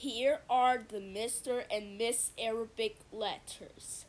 Here are the Mr. and Miss Arabic letters.